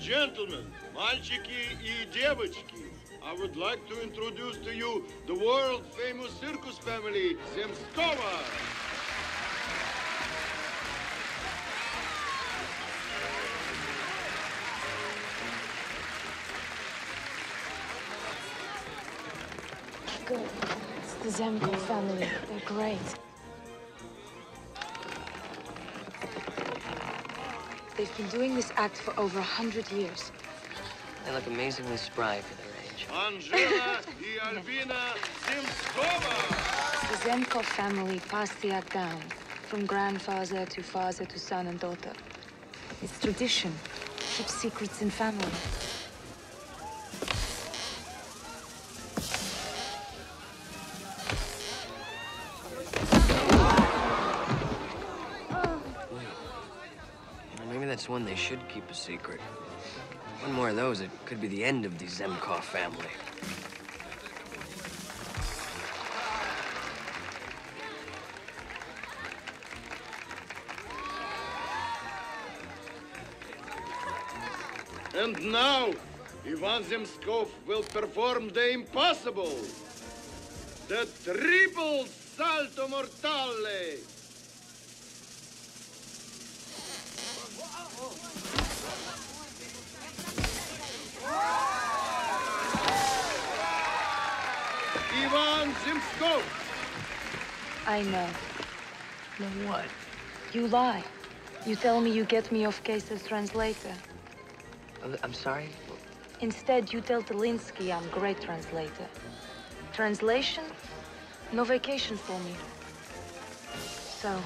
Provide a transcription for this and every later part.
gentlemen, мальчики и девочки, I would like to introduce to you the world famous circus family, Zemskova. Good. It's the Zemko family. They're great. They've been doing this act for over a hundred years. They look amazingly spry for their age. Angela и Alvina Zemskova. The Zemko family passed the act down from grandfather to father to son and daughter. It's tradition. Keep secrets in family. That's one they should keep a secret. One more of those, it could be the end of the Zemkov family. And now, Ivan Zemskov will perform the impossible. The triple salto mortale. Ivan Zemskov. I know. Know what? You lie. You tell me you get me off case as translator. I'm sorry? Instead, you tell Telinsky I'm great translator. Translation? No vacation for me. So,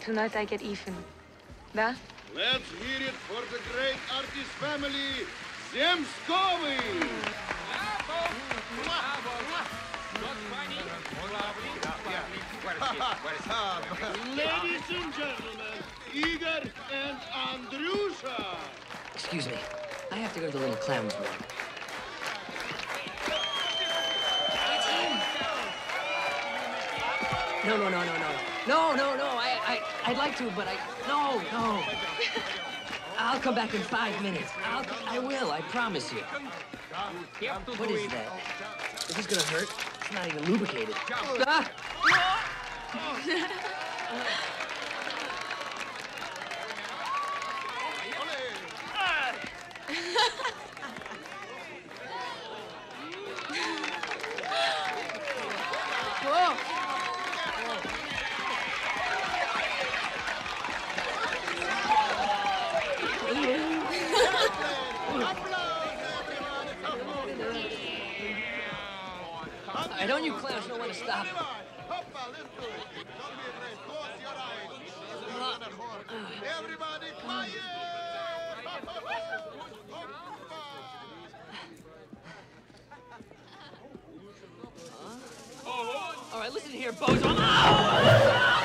tonight I get even. Да? Let's hear it for the great artist family, Zemskovi. Ladies and gentlemen, Igor and Andrusha. Excuse me. I have to go to the little clown's room. No, no, no, no, no. No, no, no. I, I, I'd like to, but I... No, no. I'll come back in five minutes. I'll, I will, I promise you. What is that? Is this gonna hurt? It's not even lubricated. Ah! I don't you clowns know when to stop. Everybody quiet! All right, listen here, bozo.